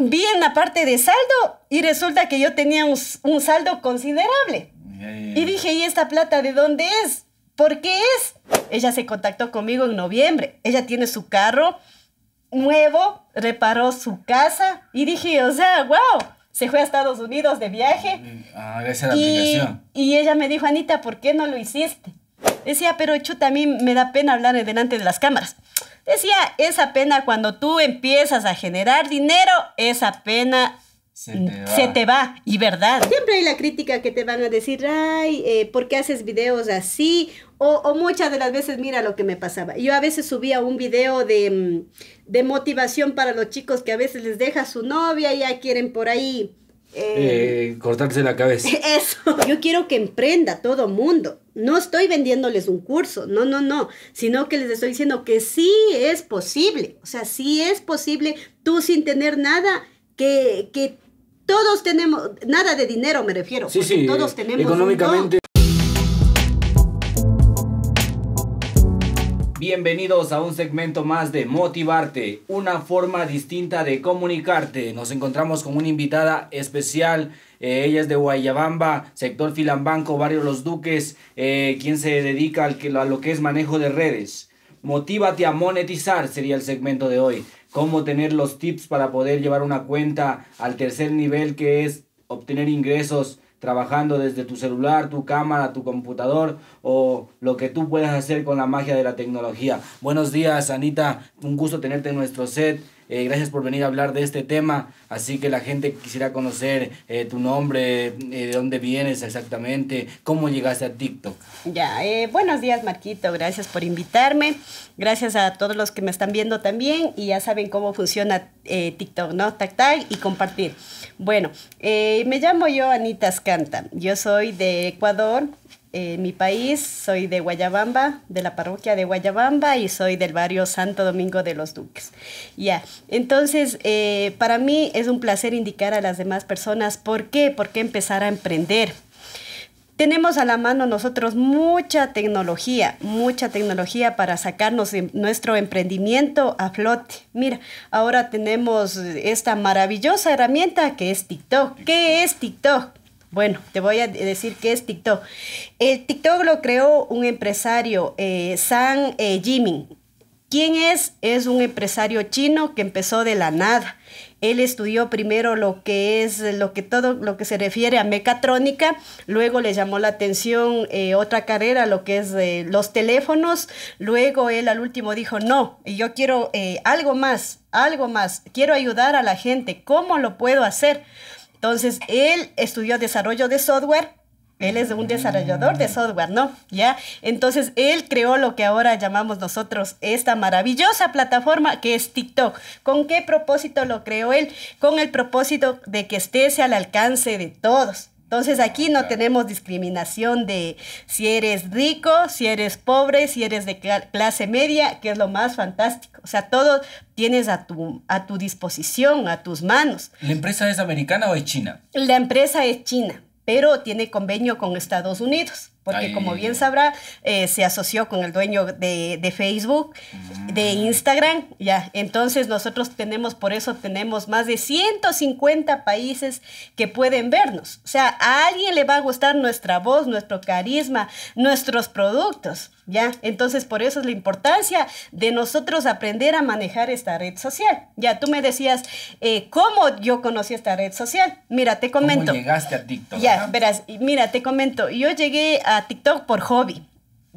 vi en la parte de saldo y resulta que yo tenía un, un saldo considerable. Y dije, ¿y esta plata de dónde es? ¿Por qué es? Ella se contactó conmigo en noviembre. Ella tiene su carro nuevo, reparó su casa y dije, o sea, wow, se fue a Estados Unidos de viaje. Ah, esa y, aplicación. y ella me dijo, Anita, ¿por qué no lo hiciste? Decía, pero chuta, a mí me da pena hablar delante de las cámaras. Decía, esa pena cuando tú empiezas a generar dinero, esa pena Se te va. se te va. Y verdad. Siempre hay la crítica que te van a decir, ay, eh, ¿por qué haces videos así? O, o muchas de las veces, mira lo que me pasaba. Yo a veces subía un video de, mm, de motivación para los chicos que a veces les deja su novia y ya quieren por ahí. eh, Eh, cortarse la cabeza. eso. Yo quiero que emprenda todo mundo. No estoy vendiéndoles un curso, no, no, no, sino que les estoy diciendo que sí es posible. O sea, sí es posible tú sin tener nada, que, que todos tenemos, nada de dinero me refiero, Sí, porque sí. todos eh, tenemos económicamente. Bienvenidos a un segmento más de Motivarte, una forma distinta de comunicarte. Nos encontramos con una invitada especial. Eh, ella es de Guayabamba, sector Filambanco, barrio Los Duques, eh, quien se dedica al que, a lo que es manejo de redes. Motívate a monetizar sería el segmento de hoy. Cómo tener los tips para poder llevar una cuenta al tercer nivel que es obtener ingresos trabajando desde tu celular, tu cámara, tu computador o lo que tú puedas hacer con la magia de la tecnología. Buenos días, Anita. Un gusto tenerte en nuestro set. Eh, gracias por venir a hablar de este tema. Así que la gente quisiera conocer eh, tu nombre, eh, de dónde vienes exactamente, cómo llegaste a TikTok. Ya, buenos días Marquito, gracias por invitarme, gracias a todos los que me están viendo también y ya saben cómo funciona TikTok, ¿no? Tac tac y compartir. Bueno, me llamo yo Anita Scanta, yo soy de Ecuador, eh, mi país, soy de Guayabamba, de la parroquia de Guayabamba y soy del barrio Santo Domingo de los Duques. Ya, entonces eh, para mí es un placer indicar a las demás personas por qué, por qué empezar a emprender. Tenemos a la mano nosotros mucha tecnología, mucha tecnología para sacarnos de nuestro emprendimiento a flote. Mira, ahora tenemos esta maravillosa herramienta que es TikTok. ¿Qué es TikTok? Bueno, te voy a decir qué es TikTok. El TikTok lo creó un empresario, eh, San eh, Jimin. ¿Quién es? Es un empresario chino que empezó de la nada. Él estudió primero lo que es lo que todo lo que se refiere a mecatrónica, luego le llamó la atención eh, otra carrera, lo que es eh, los teléfonos, luego él al último dijo, no, yo quiero eh, algo más, algo más, quiero ayudar a la gente, ¿cómo lo puedo hacer? Entonces, él estudió desarrollo de software, él es un desarrollador de software, ¿no? ¿Ya? Entonces, él creó lo que ahora llamamos nosotros esta maravillosa plataforma que es TikTok. ¿Con qué propósito lo creó él? Con el propósito de que esté al alcance de todos. Entonces aquí no tenemos discriminación de si eres rico, si eres pobre, si eres de cla- clase media, que es lo más fantástico. O sea, todo tienes a tu, a tu disposición, a tus manos. ¿La empresa es americana o es china? La empresa es china, pero tiene convenio con Estados Unidos, porque Ay. como bien sabrá, eh, se asoció con el dueño de, de Facebook, de Instagram, ya. Entonces nosotros tenemos, por eso tenemos más de 150 países que pueden vernos. O sea, a alguien le va a gustar nuestra voz, nuestro carisma, nuestros productos, ya. Entonces por eso es la importancia de nosotros aprender a manejar esta red social. Ya, tú me decías, eh, ¿cómo yo conocí esta red social? Mira, te comento. ¿Cómo llegaste a TikTok? Ya, verás, mira, te comento, yo llegué a TikTok por hobby.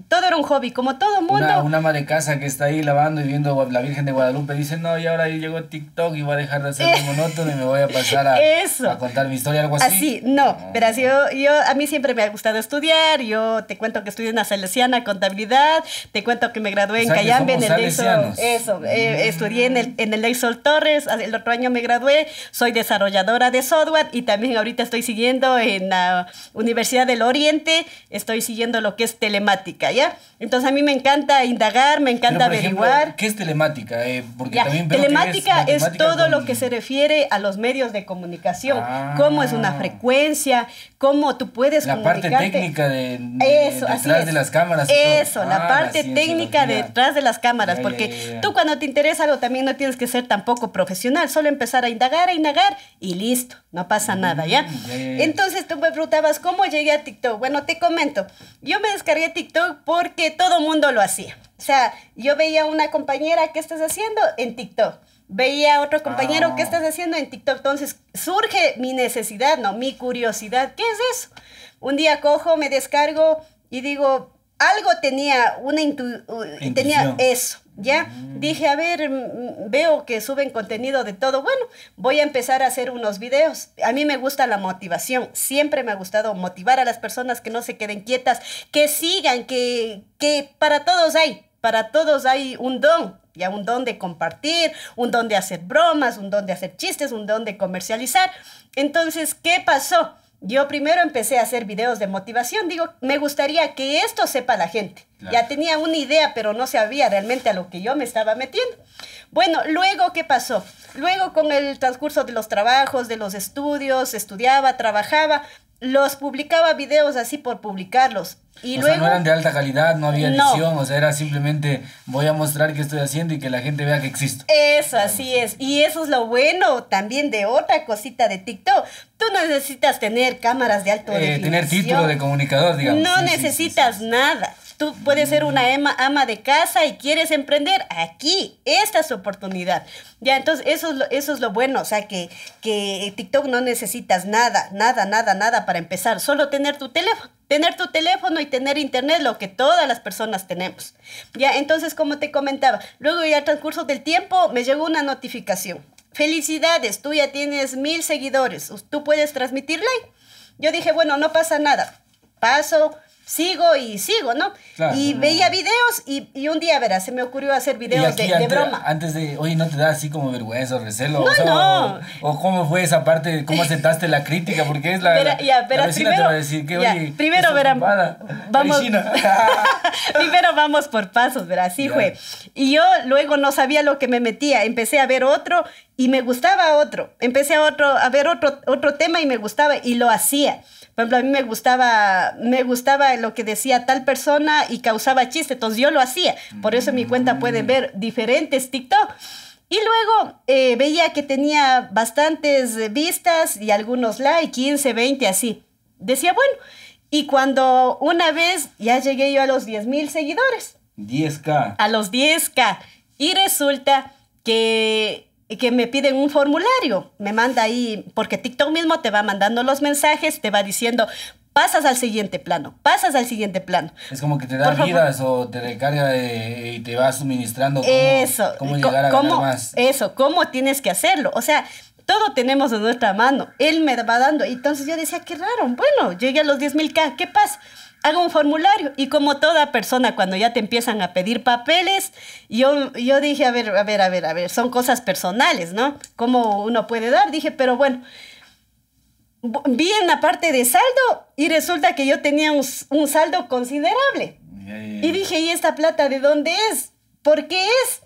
Todo era un hobby, como todo mundo. Una, una ama de casa que está ahí lavando y viendo la Virgen de Guadalupe dice, no, y ahora llegó TikTok y voy a dejar de hacer lo monótono y me voy a pasar a, Eso. a contar mi historia, algo así. Así, no, verás, yo, yo, a mí siempre me ha gustado estudiar, yo te cuento que estudié en la Salesiana Contabilidad, te cuento que me gradué en O sea, que Cayambe, en el salesianos. eso, eh, estudié en el, en el Lexol Torres, el otro año me gradué, soy desarrolladora de software y también ahorita estoy siguiendo en la Universidad del Oriente, estoy siguiendo lo que es telemática, telemática, ¿ya? Entonces a mí me encanta indagar, me encanta averiguar. ¿Qué es telemática? Eh, porque también telemática es, todo lo que se refiere a los medios de comunicación, cómo es una ah. frecuencia, cómo tú puedes la parte técnica de, eso, detrás de las cámaras. Eso, la ah, parte técnica detrás de las cámaras, porque tú cuando te interesa algo también no tienes que ser tampoco profesional, solo empezar a indagar, a indagar y listo, no pasa nada, ¿ya? Entonces tú me preguntabas, ¿cómo llegué a TikTok? Bueno, te comento, yo me descargué TikTok porque todo mundo lo hacía. O sea, yo veía una compañera, ¿qué estás haciendo? En TikTok. Veía a otro compañero, ¿qué ah. estás haciendo en TikTok? Entonces surge mi necesidad, ¿no? Mi curiosidad. ¿Qué es eso? Un día cojo, me descargo y digo, algo tenía una tenía eso, ¿ya? Mm. Dije, a ver, mm, veo que suben contenido de todo. Bueno, voy a empezar a hacer unos videos. A mí me gusta la motivación. Siempre me ha gustado motivar a las personas que no se queden quietas, que sigan, que, que para todos hay, para todos hay un don. Ya un don de compartir, un don de hacer bromas, un don de hacer chistes, un don de comercializar. Entonces, ¿qué pasó? Yo primero empecé a hacer videos de motivación. Digo, me gustaría que esto sepa la gente. Ya tenía una idea, pero no sabía realmente a lo que yo me estaba metiendo. Bueno, luego, ¿qué pasó? Luego, con el transcurso de los trabajos, de los estudios, estudiaba, trabajaba, los publicaba videos así por publicarlos. Y o luego, sea, no eran de alta calidad, no había edición, o sea, era simplemente voy a mostrar qué estoy haciendo y que la gente vea que existo. Eso, así es. Y eso es lo bueno también de otra cosita de TikTok. Tú no necesitas tener cámaras de alto eh, Tener título de comunicador, digamos. No necesitas nada. Tú puedes ser una ama, ama de casa y quieres emprender aquí. Esta es su oportunidad. Ya, entonces eso es lo, eso es lo bueno. O sea, que, que TikTok no necesitas nada, nada, nada, nada para empezar. Solo tener tu teléfono. Tener tu teléfono y tener internet, lo que todas las personas tenemos. Ya, entonces, como te comentaba, luego ya al transcurso del tiempo me llegó una notificación. Felicidades, tú ya tienes mil seguidores. ¿Tú puedes transmitirle? Yo dije, bueno, no pasa nada. Paso, sigo y sigo, ¿no? Y veía videos y, y, un día, verás, se me ocurrió hacer videos de, de, broma. Antes de, oye, ¿no te da así como vergüenza o recelo? No, o, no. O, cómo fue esa parte, cómo aceptaste la crítica, porque es la, ya, la vecina primero, te va a decir que, oye, primero, verán, vamos, primero vamos por pasos, verás, así fue. Y yo luego no sabía lo que me metía, empecé a ver otro y me gustaba otro, empecé a, otro, a ver otro, otro tema y me gustaba y lo hacía. Por ejemplo, a mí me gustaba, me gustaba lo que decía tal persona y causaba chiste, entonces yo lo hacía. Por eso en mi cuenta pueden ver diferentes TikTok. Y luego eh, veía que tenía bastantes vistas y algunos likes, 15, 20, así. Decía, bueno, y cuando una vez ya llegué yo a los 10 mil seguidores. 10K. A los 10K. Y resulta que que me piden un formulario, me manda ahí, porque TikTok mismo te va mandando los mensajes, te va diciendo, pasas al siguiente plano, pasas al siguiente plano. Es como que te da vidas o te recarga y te va suministrando cómo, eso, cómo llegar a cómo, más. Eso, cómo tienes que hacerlo. O sea, todo tenemos en nuestra mano. Él me va dando. Entonces yo decía, qué raro. Bueno, llegué a los 10 mil K, ¿qué pasa? hago un formulario. Y como toda persona, cuando ya te empiezan a pedir papeles, yo, yo dije, a ver, a ver, a ver, a ver, son cosas personales, ¿no? ¿Cómo uno puede dar? Dije, pero bueno, vi en la parte de saldo y resulta que yo tenía un, un saldo considerable. Y dije, ¿y esta plata de dónde es? ¿Por qué es?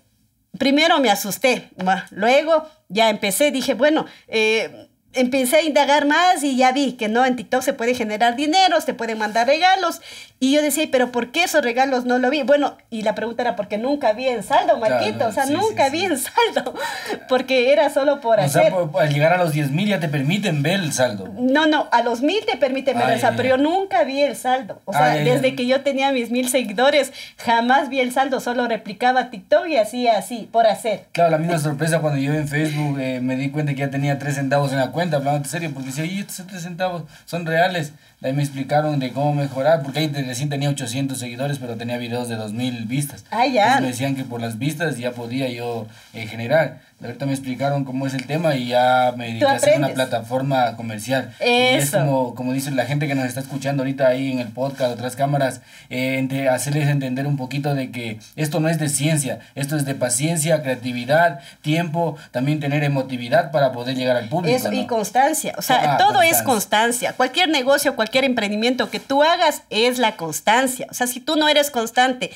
Primero me asusté, luego ya empecé, dije, bueno, eh, empecé a indagar más y ya vi que no, en TikTok se puede generar dinero, se pueden mandar regalos. Y yo decía, pero ¿por qué esos regalos no lo vi? Bueno, y la pregunta era porque nunca vi en saldo, Marquito. o sea, nunca vi en saldo. Porque era solo por hacer. O sea, al llegar a los 10 mil ya te permiten ver el saldo. No, no, a los mil te permiten ver el saldo, pero yo nunca vi el saldo. O sea, desde que yo tenía mis mil seguidores, jamás vi el saldo, solo replicaba TikTok y hacía así, por hacer. Claro, la misma sorpresa cuando yo en Facebook eh, me di cuenta que ya tenía 3 centavos en la cuenta, hablando en serio, porque decía, y estos 3 centavos son reales. Ahí me explicaron de cómo mejorar, porque ahí recién tenía 800 seguidores, pero tenía videos de 2000 vistas. Ah, ya. me decían que por las vistas ya podía yo eh, generar. Ahorita me explicaron cómo es el tema y ya me dediqué a hacer una plataforma comercial. Eso. Y es como, como dice la gente que nos está escuchando ahorita ahí en el podcast, otras cámaras, eh, hacerles entender un poquito de que esto no es de ciencia, esto es de paciencia, creatividad, tiempo, también tener emotividad para poder llegar al público. Eso, y constancia. O sea, ah, todo es constancia. Cualquier negocio, cualquier emprendimiento que tú hagas es la constancia. O sea, si tú no eres constante,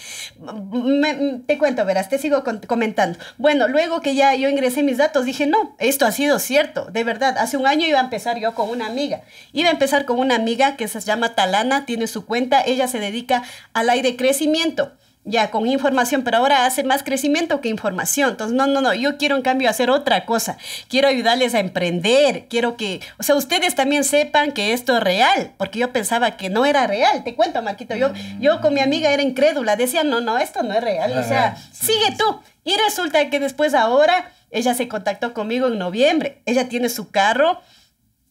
te cuento, verás, te sigo comentando. Bueno, luego que ya yo ingresé mis datos, dije, no, esto ha sido cierto, de verdad. Hace un año iba a empezar yo con una amiga. Iba a empezar con una amiga que se llama Talana, tiene su cuenta, ella se dedica al aire crecimiento ya con información, pero ahora hace más crecimiento que información. Entonces, no, no, no, yo quiero en cambio hacer otra cosa. Quiero ayudarles a emprender, quiero que, o sea, ustedes también sepan que esto es real, porque yo pensaba que no era real. Te cuento, Marquito, yo, yo con mi amiga era incrédula, decía, no, no, esto no es real, o sea, sigue tú. Y resulta que después ahora ella se contactó conmigo en noviembre. Ella tiene su carro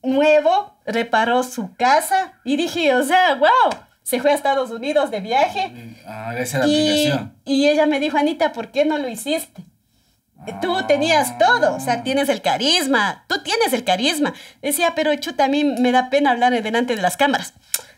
nuevo, reparó su casa y dije, o sea, wow, se fue a Estados Unidos de viaje. Ah, esa y, aplicación. Y ella me dijo, Anita, ¿por qué no lo hiciste? Tú ah. tenías todo, o sea, tienes el carisma, tú tienes el carisma. Decía, pero chuta, a mí me da pena hablar delante de las cámaras.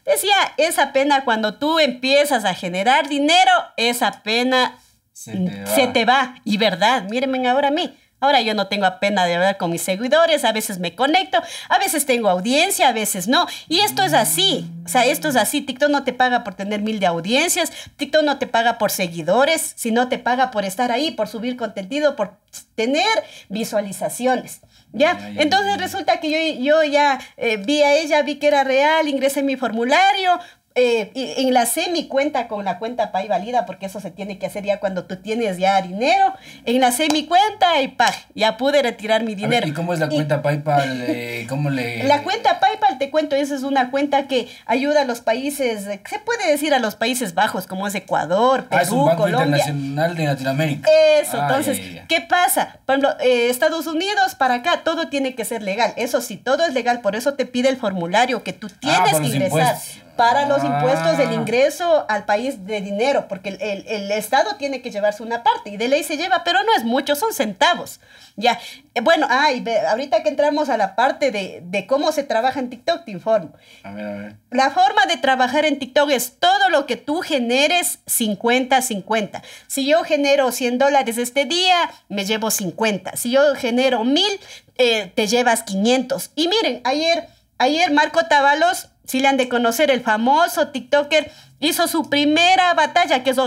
Decía, esa pena cuando tú empiezas a generar dinero, esa pena se te va. Se te va. Y verdad, mírenme ahora a mí. Ahora yo no tengo pena de hablar con mis seguidores, a veces me conecto, a veces tengo audiencia, a veces no. Y esto es así, o sea, esto es así. TikTok no te paga por tener mil de audiencias, TikTok no te paga por seguidores, sino te paga por estar ahí, por subir contenido, por tener visualizaciones. ¿Ya? Entonces resulta que yo, yo ya eh, vi a ella, vi que era real, ingresé en mi formulario, eh, enlacé mi cuenta con la cuenta Pay Valida, porque eso se tiene que hacer ya cuando tú tienes ya dinero. Enlacé mi cuenta y pa, ya pude retirar mi dinero. ¿Y cómo es la cuenta PayPal? Eh, ¿Cómo le...? La cuenta PayPal, te cuento, esa es una cuenta que ayuda a los países, se puede decir a los Países Bajos, como es Ecuador, Perú, ah, es un banco internacional de Latinoamérica. Eso, entonces, ¿qué pasa? Por ejemplo, eh, Estados Unidos, para acá, todo tiene que ser legal. Eso sí, todo es legal, por eso te pide el formulario que tú ah, tienes que ingresar para los impuestos del ah. ingreso al país de dinero, porque el, el, Estado tiene que llevarse una parte y de ley se lleva, pero no es mucho, son centavos. Ya, eh, bueno, ay, ahorita que entramos a la parte de, de, cómo se trabaja en TikTok, te informo. A ver, a ver. La forma de trabajar en TikTok es todo lo que tú generes 50-50. Si yo genero 100 dólares este día, me llevo 50. Si yo genero 1000, eh, te llevas 500. Y miren, ayer, ayer Marco Tavalos si le han de conocer, el famoso TikToker hizo su primera batalla, que es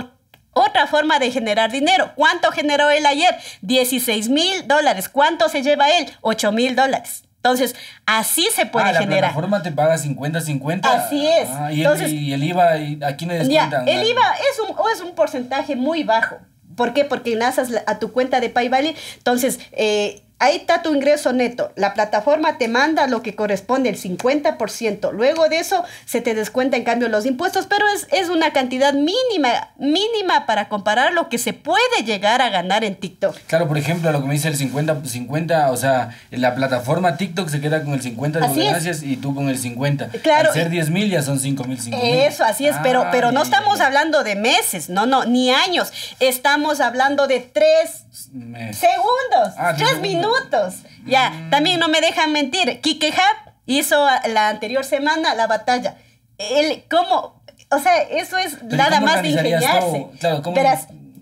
otra forma de generar dinero. ¿Cuánto generó él ayer? 16 mil dólares. ¿Cuánto se lleva él? 8 mil dólares. Entonces, así se puede ah, generar. La plataforma te paga 50-50. Así es. Ah, y, el, IVA, ¿aquí me descuentan? el IVA es un, es un porcentaje muy bajo. ¿Por qué? Porque enlazas a tu cuenta de PayValley. Entonces, eh, Ahí está tu ingreso neto. La plataforma te manda lo que corresponde, el 50%. Luego de eso se te descuenta en cambio los impuestos, pero es, es una cantidad mínima, mínima para comparar lo que se puede llegar a ganar en TikTok. Claro, por ejemplo, lo que me dice el 50, 50 o sea, la plataforma TikTok se queda con el 50 de ganancias y tú con el 50. Claro. Al ser 10 mil ya son 5 mil, Eso, así es, pero, pero no estamos hablando de meses, no, no, ni años. Estamos hablando de tres segundos, ah, tres minutos ya, mm. también no me dejan mentir. Kike Hub hizo la anterior semana la batalla. Él, ¿cómo? O sea, eso es nada más de ingeniarse. Claro, ¿cómo?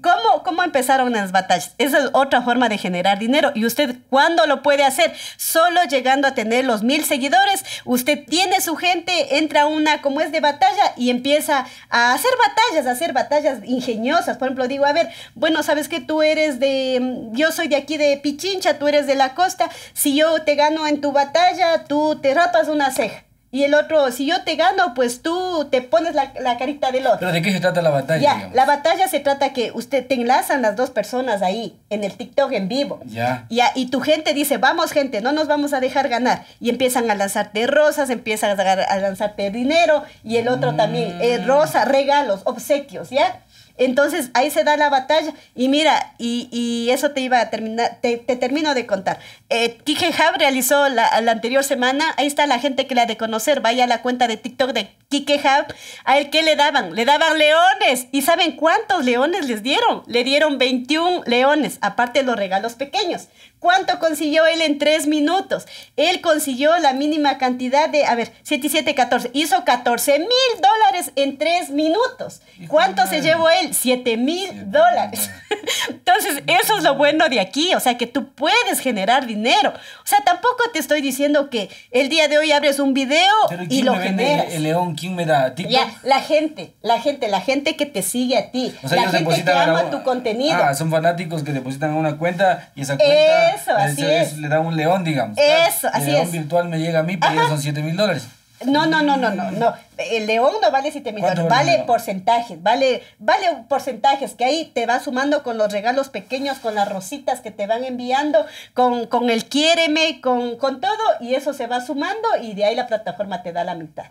¿Cómo, ¿Cómo empezaron las batallas? Esa es otra forma de generar dinero. ¿Y usted cuándo lo puede hacer? Solo llegando a tener los mil seguidores. Usted tiene su gente, entra una como es de batalla y empieza a hacer batallas, a hacer batallas ingeniosas. Por ejemplo, digo, a ver, bueno, sabes que tú eres de, yo soy de aquí de Pichincha, tú eres de la costa. Si yo te gano en tu batalla, tú te rapas una ceja. Y el otro, si yo te gano, pues tú te pones la, carita del otro. ¿Pero de qué se trata la batalla? Ya, la batalla se trata que usted te enlazan las dos personas ahí, en el TikTok en vivo. Ya. y tu gente dice, vamos gente, no nos vamos a dejar ganar. Y empiezan a lanzarte rosas, empiezan a, lanzarte dinero, y el otro también, eh, mm. rosa, regalos, obsequios, ¿ya? Entonces ahí se da la batalla y mira, y, eso te iba a terminar, te, termino de contar. Eh, Kike Hub realizó la, la, anterior semana, ahí está la gente que la de conocer, vaya a la cuenta de TikTok de Kike Hub, ¿a él qué le daban? Le daban leones. ¿Y saben cuántos leones les dieron? Le dieron 21 leones, aparte de los regalos pequeños. ¿Cuánto consiguió él en tres minutos? Él consiguió la mínima cantidad de, a ver, 7 y 7, 14. Hizo 14 mil dólares en tres minutos. ¿Cuánto se llevó él? 7 mil dólares. Entonces, eso es lo bueno de aquí. O sea, que tú puedes generar dinero. O sea, tampoco te estoy diciendo que el día de hoy abres un video y lo generas. El, león? ¿Quién me da? ¿TikTok? Ya, la gente, la gente, la gente que te sigue a ti. O sea, la gente que ama tu contenido. Ah, son fanáticos que depositan a una cuenta y esa cuenta eso, así es. Le da un león, digamos. Eso, así es. El león virtual me llega a mí, pero son 7 mil dólares. No, no, no, no, no, no. El león no vale 7 mil dólares, vale porcentajes, vale, vale porcentajes que ahí te va sumando con los regalos pequeños, con las rositas que te van enviando, con, con el quiéreme, con, con todo, y eso se va sumando y de ahí la plataforma te da la mitad.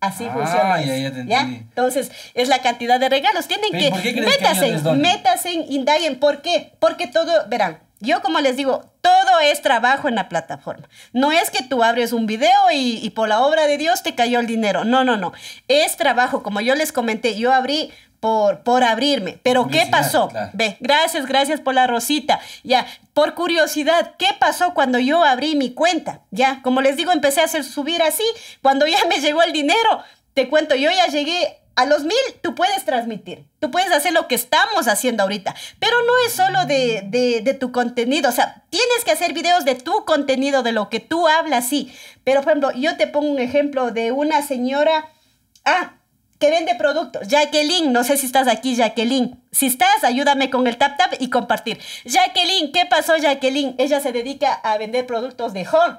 Así ah, funciona. Ya, ya, te ¿ya? Entonces, es la cantidad de regalos. Tienen que, métase, métase, indaguen. ¿Por qué? Porque todo, verán, yo como les digo, todo es trabajo en la plataforma. No es que tú abres un video y, por la obra de Dios te cayó el dinero. No, no, no. Es trabajo. Como yo les comenté, yo abrí por, por abrirme. Pero ¿qué pasó? Ve, gracias, gracias por la rosita. Ya, por curiosidad, ¿qué pasó cuando yo abrí mi cuenta? Ya, como les digo, empecé a hacer subir así. Cuando ya me llegó el dinero, te cuento, yo ya llegué a los mil tú puedes transmitir, tú puedes hacer lo que estamos haciendo ahorita, pero no es solo de, tu contenido, o sea, tienes que hacer videos de tu contenido, de lo que tú hablas, sí, pero por ejemplo, yo te pongo un ejemplo de una señora, ah, que vende productos, Jacqueline, no sé si estás aquí, Jacqueline, si estás, ayúdame con el tap tap y compartir. Jacqueline, ¿qué pasó, Jacqueline? Ella se dedica a vender productos de home.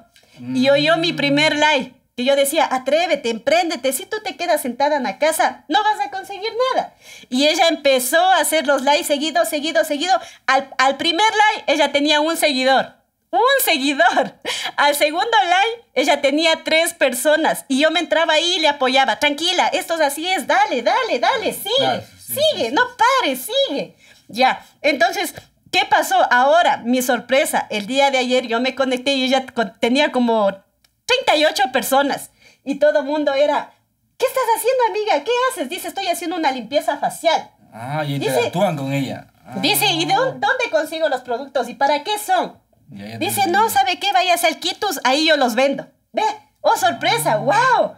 Y oyó mi primer live que yo decía, atrévete, empréndete, si tú te quedas sentada en la casa, no vas a conseguir nada. Y ella empezó a hacer los likes seguido, seguido, seguido. Al, al primer like, ella tenía un seguidor. Un seguidor. Al segundo like, ella tenía tres personas. Y yo me entraba ahí y le apoyaba. Tranquila, esto es así es, dale, dale, dale, sigue, sigue, no pares, sigue. Ya, entonces, ¿qué pasó? Ahora, mi sorpresa, el día de ayer yo me conecté y ella tenía como 38 personas. Y todo mundo era, ¿qué estás haciendo, amiga? ¿Qué haces? Dice, estoy haciendo una limpieza facial. Ah, y interactúan con ella. Dice, ¿y de dónde consigo los productos? ¿Y para qué son? Dice, no, ¿sabe qué? Vaya a hacer quitus, ahí yo los vendo. Ve, oh, sorpresa, wow.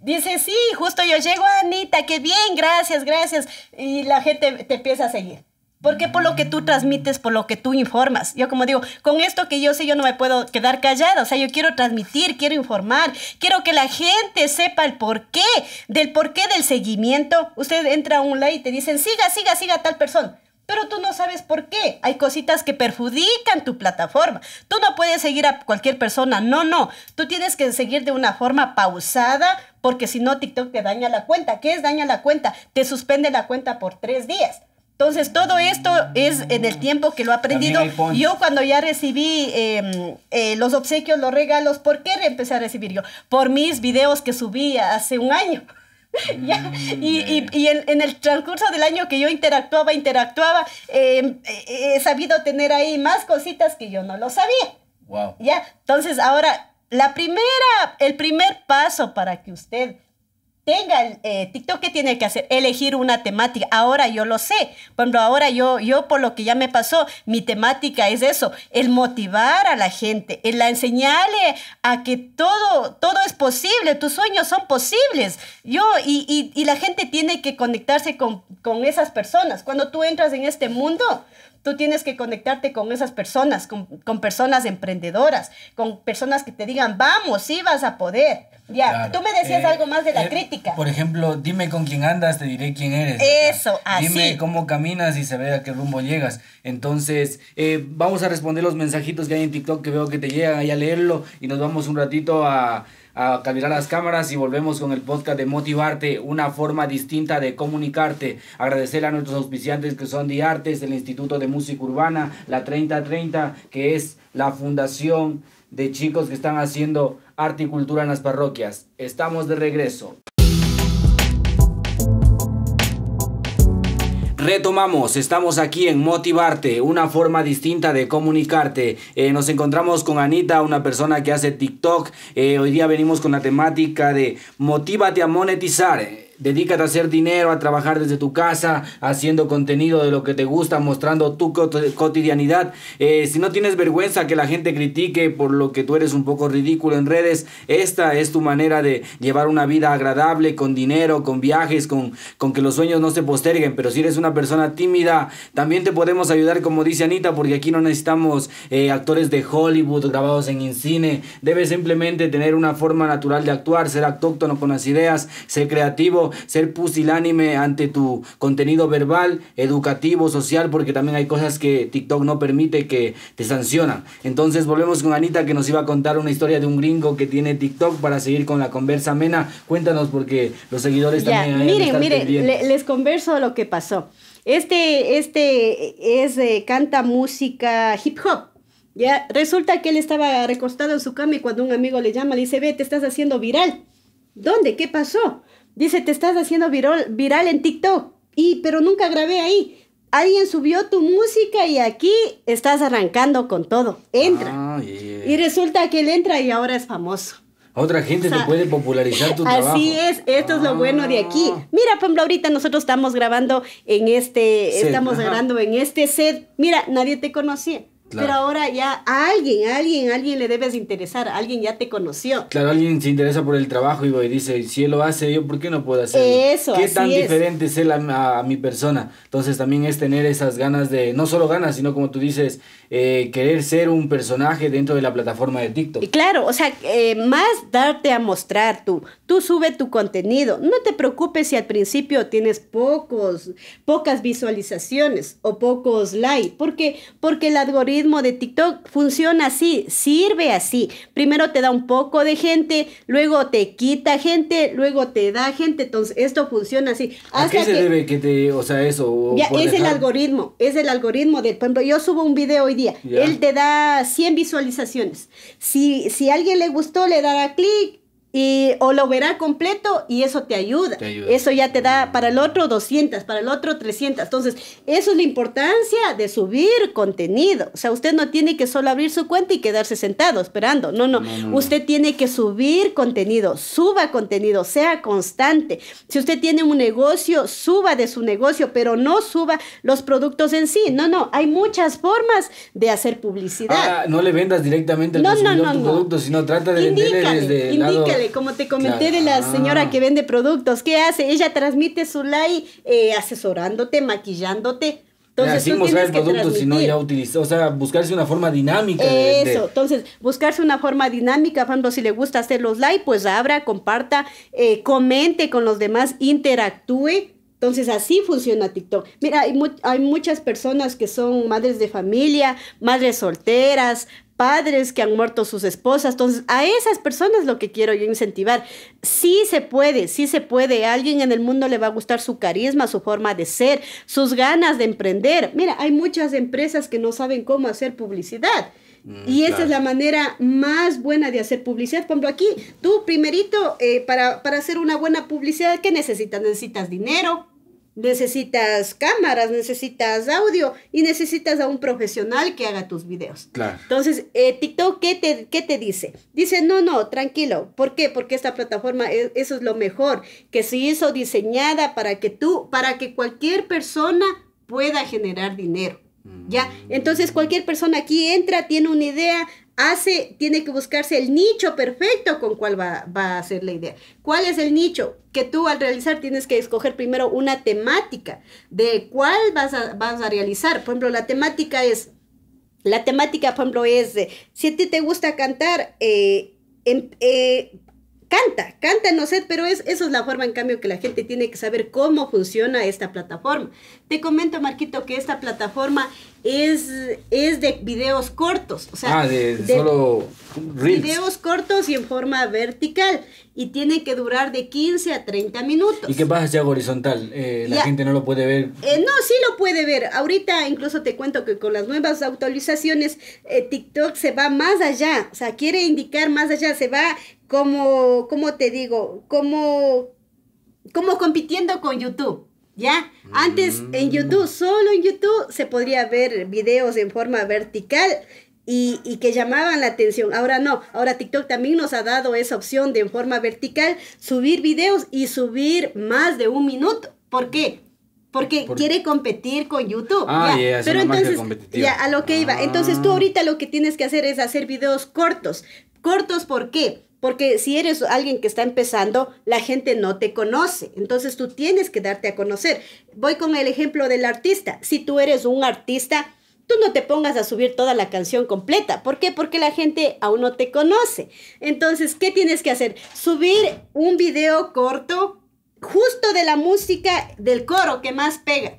Dice, sí, justo yo llego, Anita, qué bien, gracias, gracias. Y la gente te empieza a seguir. Porque por lo que tú transmites, por lo que tú informas. Yo como digo, con esto que yo sé, yo no me puedo quedar callada. O sea, yo quiero transmitir, quiero informar, quiero que la gente sepa el porqué, del porqué del seguimiento. Usted entra a un live y te dicen, siga, siga, siga tal persona. Pero tú no sabes por qué. Hay cositas que perjudican tu plataforma. Tú no puedes seguir a cualquier persona. No, no. Tú tienes que seguir de una forma pausada porque si no TikTok te daña la cuenta. ¿Qué es daña la cuenta? Te suspende la cuenta por tres días. Entonces, todo esto es en el tiempo que lo he aprendido. Yo cuando ya recibí em, eh, los obsequios, los regalos, ¿por qué empecé a recibir yo? Por mis videos que subí hace un año. ¿Ya? Y, y, en, el transcurso del año que yo interactuaba, interactuaba, em, he sabido tener ahí más cositas que yo no lo sabía. Wow. ¿Ya? Entonces, ahora, la primera, el primer paso para que usted tenga eh, TikTok, ¿qué tiene que hacer? Elegir una temática. Ahora yo lo sé. Por ejemplo, ahora yo, yo por lo que ya me pasó, mi temática es eso, el motivar a la gente, el enseñarle a que todo, todo es posible, tus sueños son posibles. Yo, y, y, la gente tiene que conectarse con, con esas personas. Cuando tú entras en este mundo, tú tienes que conectarte con esas personas, con, con, personas emprendedoras, con personas que te digan, vamos, sí vas a poder. Ya, tú me decías eh, algo más de la eh, crítica. Por ejemplo, dime con quién andas, te diré quién eres. Eso, así. Dime cómo caminas y se ve a qué rumbo llegas. Entonces, eh, vamos a responder los mensajitos que hay en TikTok que veo que te llegan ahí a leerlo y nos vamos un ratito a, a calibrar las cámaras y volvemos con el podcast de Motivarte, una forma distinta de comunicarte. Agradecer a nuestros auspiciantes que son de Artes, el Instituto de Música Urbana, la 3030, que es la fundación de chicos que están haciendo arte y cultura en las parroquias. Estamos de regreso. Retomamos, estamos aquí en Motivarte, una forma distinta de comunicarte. Eh, nos encontramos con Anita, una persona que hace TikTok. Eh, hoy día venimos con la temática de Motívate a monetizar. Dedícate a hacer dinero, a trabajar desde tu casa, haciendo contenido de lo que te gusta, mostrando tu cotidianidad. Eh, si no tienes vergüenza que la gente critique por lo que tú eres un poco ridículo en redes, esta es tu manera de llevar una vida agradable, con dinero, con viajes, con, con que los sueños no se posterguen. Pero si eres una persona tímida, también te podemos ayudar, como dice Anita, porque aquí no necesitamos eh, actores de Hollywood grabados en cine. Debes simplemente tener una forma natural de actuar, ser autóctono con las ideas, ser creativo ser pusilánime ante tu contenido verbal, educativo, social, porque también hay cosas que TikTok no permite que te sancionan. Entonces volvemos con Anita que nos iba a contar una historia de un gringo que tiene TikTok para seguir con la conversa amena. Cuéntanos porque los seguidores también... Miren, miren, les converso lo que pasó. Este, este es, eh, canta música hip hop. Ya, resulta que él estaba recostado en su cama y cuando un amigo le llama, le dice, ve, te estás haciendo viral. ¿Dónde? ¿Qué pasó? Dice, te estás haciendo viral, viral en TikTok. Y, pero nunca grabé ahí. Alguien subió tu música y aquí estás arrancando con todo. Entra. Ah, y resulta que él entra y ahora es famoso. Otra gente te puede popularizar tu trabajo. Así es, esto es lo bueno de aquí. Ah. Mira, ejemplo, ahorita nosotros estamos grabando en este, estamos grabando en este set. Mira, nadie te conocía. Pero ahora ya a alguien, a alguien, a alguien le debes interesar, alguien ya te conoció. Claro, alguien se interesa por el trabajo y dice, si él lo hace, yo por qué no puedo hacerlo. Eso, ¿Qué tan diferente es él a, mi persona? Entonces también es tener esas ganas de, no solo ganas, sino como tú dices, eh, querer ser un personaje dentro de la plataforma de TikTok. Y claro, o sea, eh, más darte a mostrar tú, tú sube tu contenido, no te preocupes si al principio tienes pocos, pocas visualizaciones o pocos likes, porque, porque el algoritmo de TikTok funciona así, sirve así. Primero te da un poco de gente, luego te quita gente, luego te da gente, entonces esto funciona así. ¿A qué se debe que te, o sea, eso? Ya, es el algoritmo, es el algoritmo de, por ejemplo, yo subo un video hoy día. Él te da 100 visualizaciones. Si, si a alguien le gustó, le dará clic y, o lo verá completo y eso te ayuda. Eso ya te da para el otro 200, para el otro 300. Entonces, eso es la importancia de subir contenido. O sea, usted no tiene que solo abrir su cuenta y quedarse sentado esperando. No, no. usted tiene que subir contenido, suba contenido, sea constante. Si usted tiene un negocio, suba de su negocio, pero no suba los productos en sí. No, no. Hay muchas formas de hacer publicidad. Ah, no le vendas directamente al consumidor tu producto, sino trata de venderle desde el lado como te comenté de la señora que vende productos, ¿qué hace? Ella transmite su like eh, asesorándote, maquillándote. Entonces, sin mostrar el producto, sino ya utilizar, o sea, buscarse una forma dinámica. Eso, entonces, buscarse una forma dinámica, cuando si le gusta hacer los likes, pues abra, comparta, eh, comente con los demás, interactúe. Entonces así funciona TikTok. Mira, hay, hay, muchas personas que son madres de familia, madres solteras, padres que han muerto sus esposas. Entonces, a esas personas lo que quiero yo incentivar. Sí se puede, sí se puede. A alguien en el mundo le va a gustar su carisma, su forma de ser, sus ganas de emprender. Mira, hay muchas empresas que no saben cómo hacer publicidad. Mm, y esa es la manera más buena de hacer publicidad. Por ejemplo, aquí, tú primerito, eh, para, para hacer una buena publicidad, ¿qué necesitas? Necesitas dinero, necesitas cámaras, necesitas audio y necesitas a un profesional que haga tus videos. Claro. Entonces, eh, TikTok, ¿qué te, ¿qué te dice? Dice, no, no, tranquilo. ¿Por qué? Porque esta plataforma, e, eso es lo mejor, que se hizo diseñada para que tú, para que cualquier persona pueda generar dinero. ¿Ya? Mm. Entonces cualquier persona aquí entra, tiene una idea, hace, tiene que buscarse el nicho perfecto con cuál va, a hacer la idea. ¿Cuál es el nicho? Que tú al realizar tienes que escoger primero una temática de cuál vas a, vas a realizar. Por ejemplo, la temática es, la temática, por ejemplo, es, si a ti te gusta cantar, eh, eh, canta, canta, no sé, pero es, eso es la forma en cambio que la gente tiene que saber cómo funciona esta plataforma. Te comento, Marquito, que esta plataforma es, es de videos cortos, o sea, ah, de, solo videos cortos y en forma vertical y tiene que durar de 15 a 30 minutos. ¿Y qué pasa si hago horizontal? Eh, la gente no lo puede ver. Eh, no, sí lo puede ver. Ahorita incluso te cuento que con las nuevas actualizaciones eh, TikTok se va más allá, o sea, quiere indicar más allá, se va como, como te digo, como, como compitiendo con YouTube. ¿Ya? Antes en YouTube, solo en YouTube, se podría ver videos en forma vertical y, y, que llamaban la atención. Ahora no, ahora TikTok también nos ha dado esa opción de en forma vertical subir videos y subir más de un minuto. ¿Por qué? Porque quiere competir con YouTube. Ah, ya. Pero entonces, ya a lo que iba. Entonces tú ah. ahorita lo que tienes que hacer es hacer videos cortos. Cortos, ¿por qué? Porque si eres alguien que está empezando, la gente no te conoce. Entonces tú tienes que darte a conocer. Voy con el ejemplo del artista. Si tú eres un artista, tú no te pongas a subir toda la canción completa. ¿Por qué? Porque la gente aún no te conoce. Entonces, ¿qué tienes que hacer? Subir un video corto justo de la música del coro que más pega.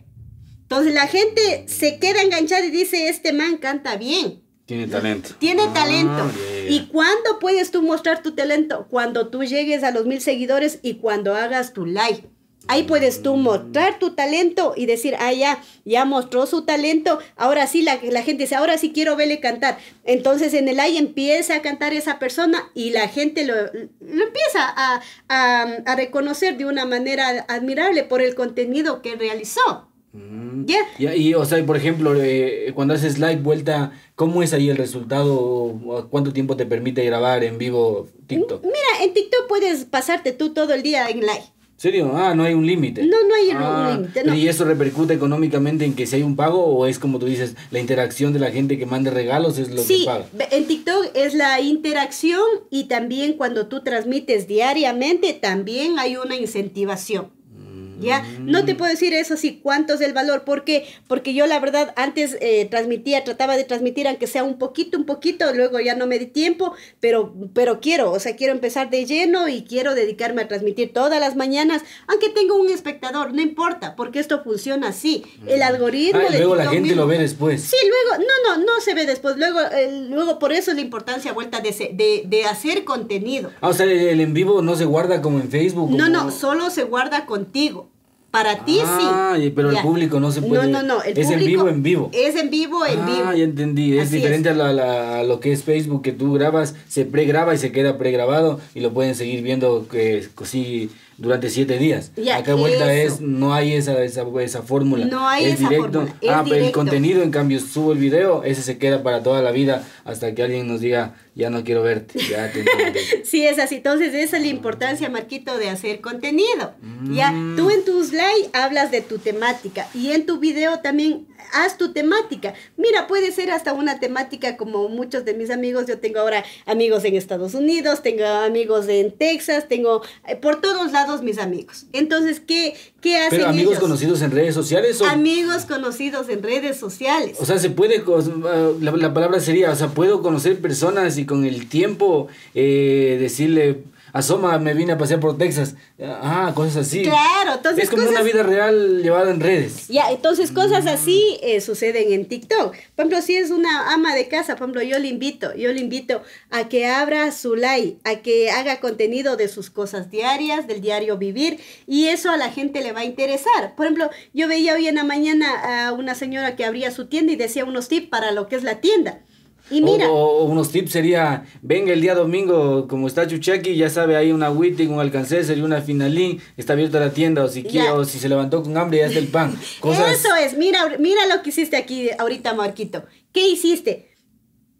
Entonces la gente se queda enganchada y dice, este man canta bien. Tiene talento. Tiene ah, talento. ¿Y cuándo puedes tú mostrar tu talento? Cuando tú llegues a los mil seguidores y cuando hagas tu live. Ahí puedes tú mm. mostrar tu talento y decir, ah, ya, ya mostró su talento, ahora sí la, la, gente dice, ahora sí quiero verle cantar. Entonces en el live empieza a cantar esa persona y la gente lo, lo empieza a, a, a reconocer de una manera admirable por el contenido que realizó. Mm. Y, o sea, por ejemplo, eh, cuando haces live vuelta, ¿cómo es ahí el resultado? ¿Cuánto tiempo te permite grabar en vivo TikTok? Mira, en TikTok puedes pasarte tú todo el día en live. ¿Serio? Ah, no hay un límite. No, no hay un ah, límite. ¿Y eso repercute económicamente en que si hay un pago o es como tú dices, la interacción de la gente que mande regalos es lo que paga? En TikTok es la interacción y también cuando tú transmites diariamente también hay una incentivación. ¿Ya? No te puedo decir eso sí, cuánto es el valor, porque porque yo la verdad antes eh, transmitía, trataba de transmitir aunque sea un poquito, un poquito, luego ya no me di tiempo, pero, pero quiero, o sea, quiero empezar de lleno y quiero dedicarme a transmitir todas las mañanas, aunque tengo un espectador, no importa, porque esto funciona así. El algoritmo... Ah, luego la gente lo ve después. Sí, luego, no, no, no se ve después, luego, luego por eso es la importancia vuelta de, de, de hacer contenido. Ah, o sea, el, en vivo no se guarda como en Facebook. No, no, solo se guarda contigo. Para ti ah, sí. pero el público no se puede. No, no, no. es en vivo, en vivo. Es en vivo, en vivo. Ah, ya entendí. Es diferente A, lo que es Facebook, que tú grabas, se pregraba y se queda pregrabado y lo pueden seguir viendo que sí durante siete días. Acá vuelta es, no hay esa, esa, esa fórmula. No hay es esa directo. Fórmula. ah, pero el contenido, en cambio, subo el video, ese se queda para toda la vida hasta que alguien nos diga, ya no quiero verte, ya te Sí, es así. Entonces, esa es la importancia, Marquito, de hacer contenido. Ya, tú mm. en tus live hablas de tu temática y en tu video también haz tu temática. Mira, puede ser hasta una temática como muchos de mis amigos. Yo tengo ahora amigos en Estados Unidos, tengo amigos en Texas, tengo eh, por todos lados mis amigos. Entonces, ¿qué, qué hacen ¿Pero amigos conocidos en redes sociales? O... Amigos conocidos en redes sociales. O sea, se puede, la, la palabra sería, o sea, puedo conocer personas y con el tiempo eh, decirle asoma, me vine a pasear por Texas. Ah, cosas así. Claro, entonces. Es como una vida real llevada en redes. Ya, entonces cosas así eh, suceden en TikTok. Por ejemplo, si es una ama de casa, por ejemplo, yo le invito, yo le invito a que abra su live, a que haga contenido de sus cosas diarias, del diario vivir, y eso a la gente le va a interesar. Por ejemplo, yo veía hoy en la mañana a una señora que abría su tienda y decía unos tips para lo que es la tienda. Y mira. O, unos tips sería, venga el día domingo, como está Chuchaki, ya sabe, hay una Witting, un Alcancer y una Finalín, está abierta la tienda, o si quiere, o si se levantó con hambre, ya está el pan. Eso es, mira, mira lo que hiciste aquí ahorita, Marquito. ¿Qué hiciste?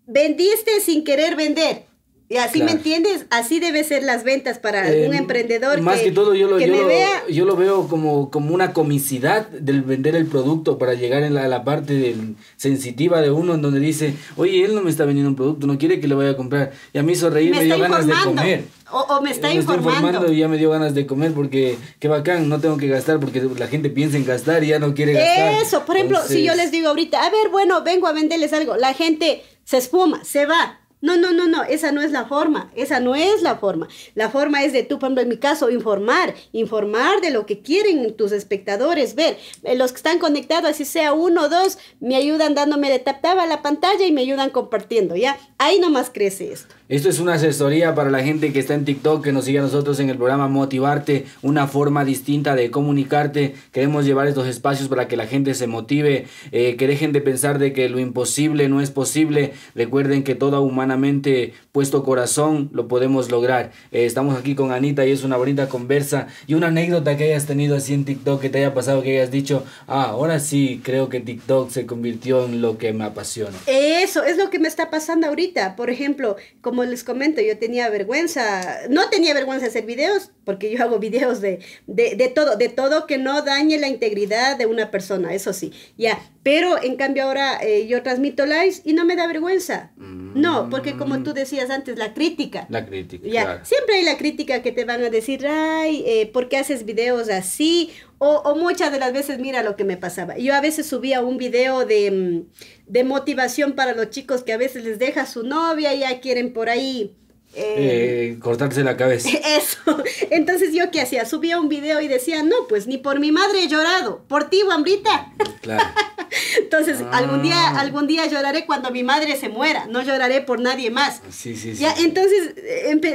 Vendiste sin querer vender. Y así me entiendes, así debe ser las ventas para un em, emprendedor. Más que, todo yo lo, yo, lo, veo como, como una comicidad del vender el producto para llegar en la, la parte sensitiva de uno en donde dice, oye, él no me está vendiendo un producto, no quiere que le vaya a comprar. Y a mí hizo reír, me, dio ganas de comer. O, me está informando. informando. y ya me dio ganas de comer porque qué bacán, no tengo que gastar porque la gente piensa en gastar y ya no quiere gastar. Eso, por ejemplo, si yo les digo ahorita, a ver, bueno, vengo a venderles algo, la gente se espuma, se va no, no, no, no, esa no es la forma, esa no es la forma. La forma es de tú, por ejemplo, en mi caso, informar, informar de lo que quieren tus espectadores ver. Eh, los que están conectados, así sea uno o dos, me ayudan dándome de tap, a la pantalla y me ayudan compartiendo, ¿ya? Ahí nomás crece esto. Esto es una asesoría para la gente que está en TikTok, que nos sigue a nosotros en el programa Motivarte, una forma distinta de comunicarte. Queremos llevar estos espacios para que la gente se motive, eh, que dejen de pensar de que lo imposible no es posible. Recuerden que toda humana humanamente puesto corazón, lo podemos lograr. Eh, estamos aquí con Anita y es una bonita conversa y una anécdota que hayas tenido así en TikTok que te haya pasado, que hayas dicho, ah, ahora sí creo que TikTok se convirtió en lo que me apasiona. Eso es lo que me está pasando ahorita. Por ejemplo, como les comento, yo tenía vergüenza, no tenía vergüenza de hacer videos, porque yo hago videos de, de, de todo, de todo que no dañe la integridad de una persona, eso sí, ya. Pero en cambio ahora eh, yo transmito lives y no me da vergüenza. No, porque como tú decías antes, la crítica. La crítica. Ya, siempre hay la crítica que te van a decir, ay, eh, ¿por qué haces videos así? O, o, muchas de las veces, mira lo que me pasaba. Yo a veces subía un video de, mm, de motivación para los chicos que a veces les deja su novia y ya quieren por ahí eh, cortarse la cabeza. Eso. Entonces yo qué hacía, subía un video y decía, no, pues ni por mi madre he llorado, por ti, Wambrita. Claro. Entonces, algún día, ah. algún día lloraré cuando mi madre se muera, no lloraré por nadie más. Sí, sí, sí. Ya, entonces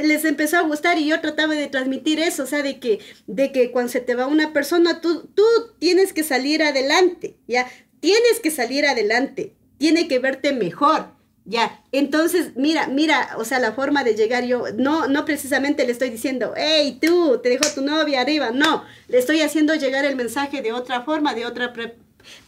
les empezó a gustar y yo trataba de transmitir eso, o sea, de que, de que cuando se te va una persona, tú, tú tienes que salir adelante, ya, tienes que salir adelante, tiene que verte mejor. Ya, entonces, mira, mira, o sea, la forma de llegar yo, no, no precisamente le estoy diciendo, hey, tú, te dejó tu novia arriba, no, le estoy haciendo llegar el mensaje de otra forma, de otra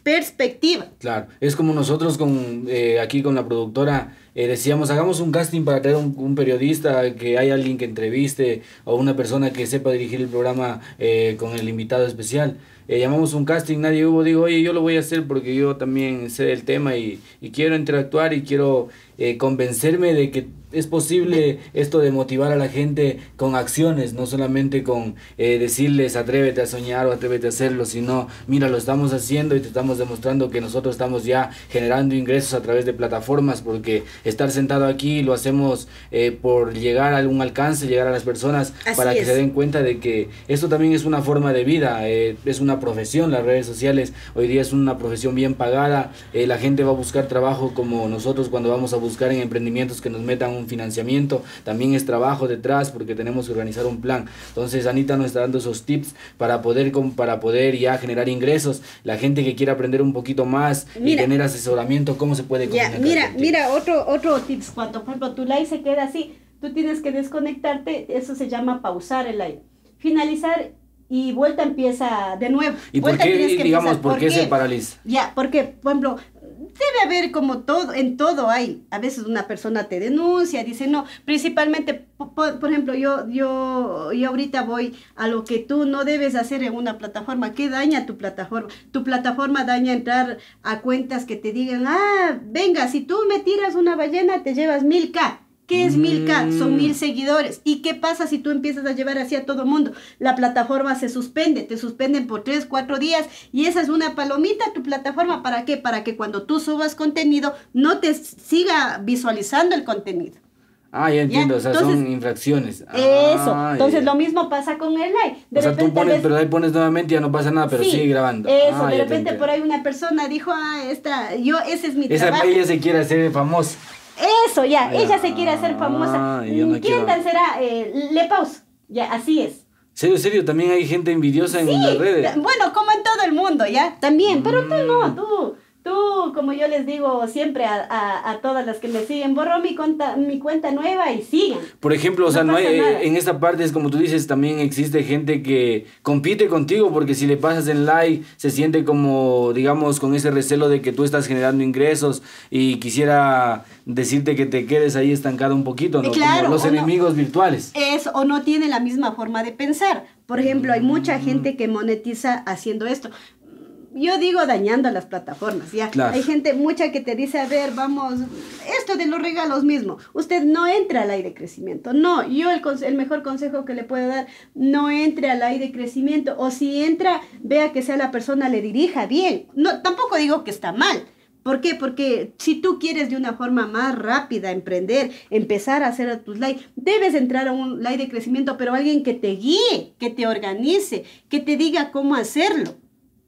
perspectiva. Claro, es como nosotros con, eh, aquí con la productora eh, decíamos, hagamos un casting para traer un, un, periodista, que haya alguien que entreviste o una persona que sepa dirigir el programa eh, con el invitado especial. Eh, llamamos un casting, nadie hubo, digo, oye, yo lo voy a hacer porque yo también sé el tema y, y quiero interactuar y quiero eh, convencerme de que es posible esto de motivar a la gente con acciones, no solamente con eh, decirles atrévete a soñar o atrévete a hacerlo, sino mira, lo estamos haciendo y te estamos demostrando que nosotros estamos ya generando ingresos a través de plataformas, porque estar sentado aquí lo hacemos eh, por llegar a algún alcance, llegar a las personas para que se den cuenta de que esto también es una forma de vida, es una profesión, las redes sociales hoy día es una profesión bien pagada, la gente va a buscar trabajo como nosotros cuando vamos a buscar en emprendimientos que nos metan un financiamiento, también es trabajo detrás porque tenemos que organizar un plan. Entonces Anita nos está dando esos tips para poder, para poder ya generar ingresos. La gente que quiera aprender un poquito más y tener asesoramiento, ¿cómo se puede ya, Mira, mira, otro, otro tips, cuando por ejemplo tu live se queda así, tú tienes que desconectarte, eso se llama pausar el live. Finalizar y vuelta empieza de nuevo. ¿Y por qué, digamos, por, qué se paraliza? Ya, porque, por ejemplo, debe haber como todo, en todo hay. A veces una persona te denuncia, dice no, principalmente, por, ejemplo, yo, yo, yo ahorita voy a lo que tú no debes hacer en una plataforma. ¿Qué daña tu plataforma? Tu plataforma daña entrar a cuentas que te digan, ah, venga, si tú me tiras una ballena, te llevas mil K. ¿Qué es mil K? Son mil mm. seguidores. ¿Y qué pasa si tú empiezas a llevar así a todo mundo? La plataforma se suspende, te suspenden por tres, cuatro días y esa es una palomita tu plataforma. ¿Para qué? Para que cuando tú subas contenido no te siga visualizando el contenido. Ah, ya entiendo, o sea, son infracciones. Eso, ah, entonces lo mismo pasa con el live. o sea, tú pones, pero ahí pones nuevamente y ya no pasa nada, pero sigue grabando. Eso, ah, de repente por ahí una persona dijo, ah, esta, yo, ese es mi Esa, trabajo. Ella se quiere hacer famosa. Eso, ya, ella se quiere hacer famosa. ¿Quién tan será? Eh, le pausa. Ya, así es. Serio, serio, también hay gente envidiosa en las redes. Bueno, como en todo el mundo, ¿ya? También, pero tú no, mm. tú Tú, como yo les digo siempre a, a, todas las que me siguen, borro mi cuenta, mi cuenta nueva y sigan. Por ejemplo, o sea, no hay, en esta parte es como tú dices, también existe gente que compite contigo porque si le pasas en like se siente como, digamos, con ese recelo de que tú estás generando ingresos y quisiera decirte que te quedes ahí estancado un poquito, ¿no? como los enemigos virtuales. Es o no tiene la misma forma de pensar. Por ejemplo, hay mucha mm. gente que monetiza haciendo esto yo digo dañando las plataformas, ¿ya? Hay gente mucha que te dice, a ver, vamos, esto de los regalos mismo, usted no entra al aire de crecimiento, no, yo el, el mejor consejo que le puedo dar, no entre al aire de crecimiento, o si entra, vea que sea la persona, le dirija bien, no, tampoco digo que está mal, ¿Por qué? Porque si tú quieres de una forma más rápida emprender, empezar a hacer tus likes, debes entrar a un like de crecimiento, pero alguien que te guíe, que te organice, que te diga cómo hacerlo.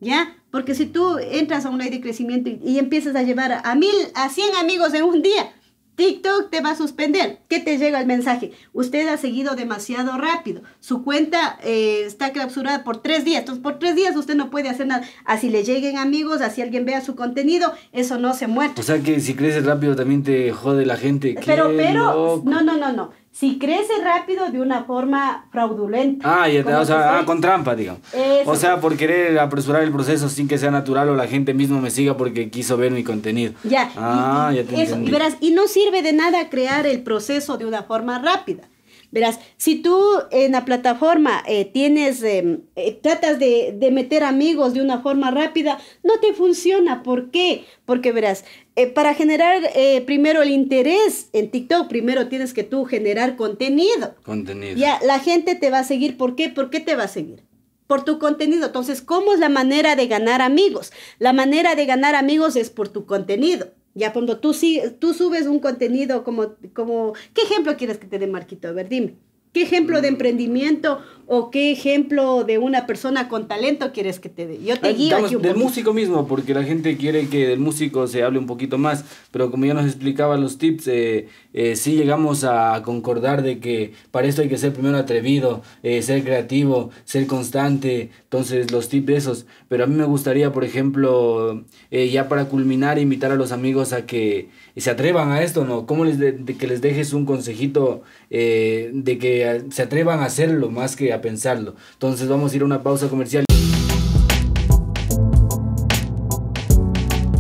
¿Ya? Porque si tú entras a un ley de crecimiento y, empiezas a llevar a mil, a cien amigos en un día, TikTok te va a suspender. ¿Qué te llega el mensaje? Usted ha seguido demasiado rápido. Su cuenta eh, está clausurada por tres días. Entonces, por tres días usted no puede hacer nada. Así le lleguen amigos, así alguien vea su contenido, eso no se muere. O sea que si creces rápido también te jode la gente. Pero, pero, no, no, no, no si crece rápido de una forma fraudulenta. Ah, ya, o sea, ah, con trampa, digamos. O sea, por querer apresurar el proceso sin que sea natural o la gente mismo me siga porque quiso ver mi contenido. Ya. Ah, ya te eso, y verás, y no sirve de nada crear el proceso de una forma rápida. Verás, si tú en la plataforma eh, tienes, em, eh, tratas de, de, meter amigos de una forma rápida, no te funciona. ¿Por qué? Porque verás, eh, para generar primero el interés en TikTok, primero tienes que tú generar contenido. Contenido. Ya, la gente te va a seguir. ¿Por qué? ¿Por qué te va a seguir? Por tu contenido. Entonces, ¿cómo es la manera de ganar amigos? La manera de ganar amigos es por tu contenido. Ya cuando tú, tú subes un contenido como, como, ¿qué ejemplo quieres que te dé Marquito? A ver, dime. ¿Qué ejemplo de mm. emprendimiento o qué ejemplo de una persona con talento quieres que te dé? Yo te guío aquí un Del músico mismo, porque la gente quiere que del músico se hable un poquito más, pero como ya nos explicaba los tips, eh, eh, sí llegamos a concordar de que para esto hay que ser primero atrevido, eh, ser creativo, ser constante, entonces los tips esos. Pero a mí me gustaría, por ejemplo, ya para culminar, invitar a los amigos a que se atrevan a esto, ¿no? ¿Cómo les de, que les dejes un consejito de que se atrevan a hacerlo más que a pensarlo? Entonces vamos a ir a una pausa comercial.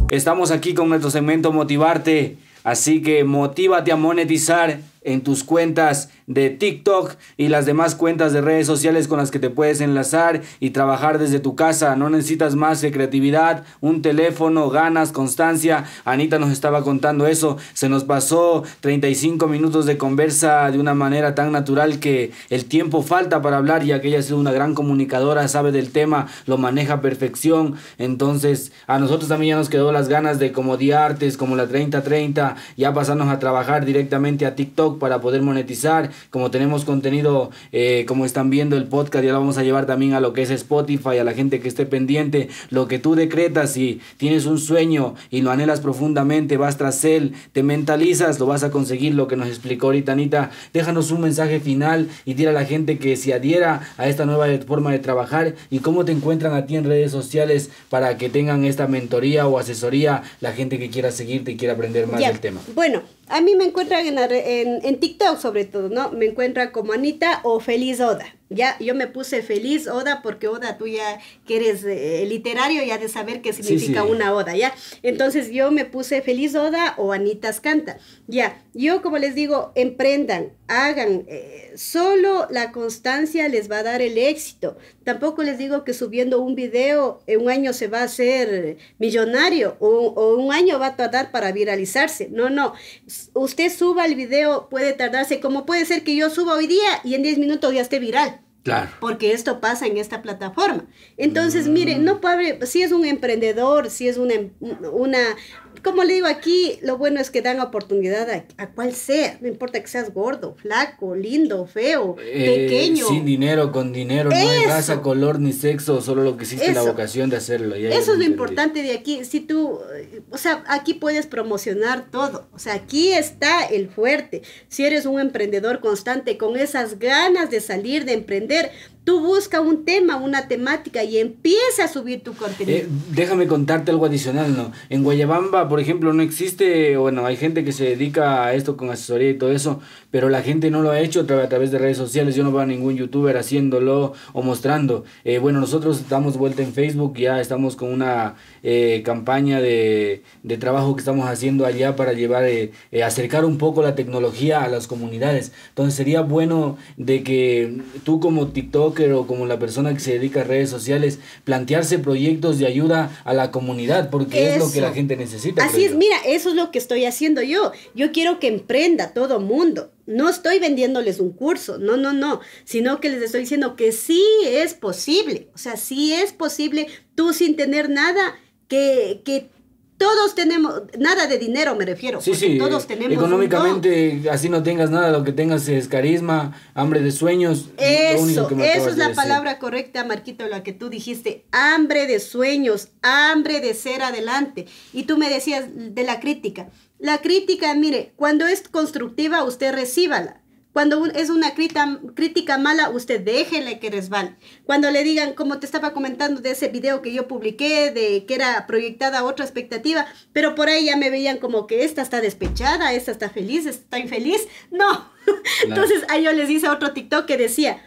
Estamos aquí con nuestro segmento Motivarte. Así que motívate a monetizar en tus cuentas de TikTok y las demás cuentas de redes sociales con las que te puedes enlazar y trabajar desde tu casa. No necesitas más de creatividad, un teléfono, ganas, constancia. Anita nos estaba contando eso. Se nos pasó 35 minutos de conversa de una manera tan natural que el tiempo falta para hablar ya que ella ha sido una gran comunicadora, sabe del tema, lo maneja a perfección. Entonces a nosotros también ya nos quedó las ganas de como Diartes, como la 3030, ya pasarnos a trabajar directamente a TikTok para poder monetizar como tenemos contenido, eh, como están viendo el podcast, ya lo vamos a llevar también a lo que es Spotify, a la gente que esté pendiente, lo que tú decretas, si tienes un sueño y lo anhelas profundamente, vas tras él, te mentalizas, lo vas a conseguir, lo que nos explicó ahorita Anita, déjanos un mensaje final y dile a la gente que se adhiera a esta nueva forma de trabajar y cómo te encuentran a ti en redes sociales para que tengan esta mentoría o asesoría, la gente que quiera seguirte y quiera aprender más del tema. Bueno, a mí me encuentran en, en, en, TikTok sobre todo, ¿no? Me encuentran como Anita o Feliz Oda. Ya, yo me puse feliz Oda porque Oda, tú ya que eres eh, literario, ya de saber qué significa una Oda, ¿ya? Entonces yo me puse feliz Oda o Anitas Canta. Ya, yo como les digo, emprendan, hagan, eh, solo la constancia les va a dar el éxito. Tampoco les digo que subiendo un video en un año se va a hacer millonario o, o un año va a tardar para viralizarse. No, no. Usted suba el video, puede tardarse, como puede ser que yo suba hoy día y en 10 minutos ya esté viral. Porque esto pasa en esta plataforma. Entonces, mm. miren, no puede, si es un emprendedor, si es una, una, como le digo aquí, lo bueno es que dan oportunidad a, a cual sea, no importa que seas gordo, flaco, lindo, feo, eh, pequeño. Sin dinero, con dinero, no hay raza, color ni sexo, solo lo que existe la vocación de hacerlo. Eso es lo importante de aquí. Si tú, o sea, aquí puedes promocionar todo. O sea, aquí está el fuerte. Si eres un emprendedor constante con esas ganas de salir, de emprender, Tú busca un tema, una temática y empieza a subir tu contenido. Eh, déjame contarte algo adicional, ¿no? En Guayabamba, por ejemplo, no existe, bueno, hay gente que se dedica a esto con asesoría y todo eso, pero la gente no lo ha hecho a través de redes sociales. Yo no veo a ningún youtuber haciéndolo o mostrando. Eh, bueno, nosotros damos vuelta en Facebook, ya estamos con una eh, campaña de, de, trabajo que estamos haciendo allá para llevar, acercar un poco la tecnología a las comunidades. Entonces sería bueno de que tú como TikTok o como la persona que se dedica a redes sociales, plantearse proyectos de ayuda a la comunidad, porque es lo que la gente necesita. Así es, mira, eso es lo que estoy haciendo yo. Yo quiero que emprenda todo mundo. No estoy vendiéndoles un curso, no, no, no, sino que les estoy diciendo que sí es posible, o sea, sí es posible tú sin tener nada que, que todos tenemos, nada de dinero me refiero, sí, sí, todos tenemos. Económicamente, así no tengas nada, lo que tengas es carisma, hambre de sueños. Eso, eso es la palabra correcta, Marquito, la que tú dijiste, hambre de sueños, hambre de ser adelante. Y tú me decías de la crítica. La crítica, mire, cuando es constructiva, usted recíbala. Cuando es una crítica, crítica mala, usted déjele que resbale. Cuando le digan, como te estaba comentando de ese video que yo publiqué, de que era proyectada otra expectativa, pero por ahí ya me veían como que esta está despechada, esta está feliz, esta está infeliz. No. Entonces ahí yo les hice otro TikTok que decía,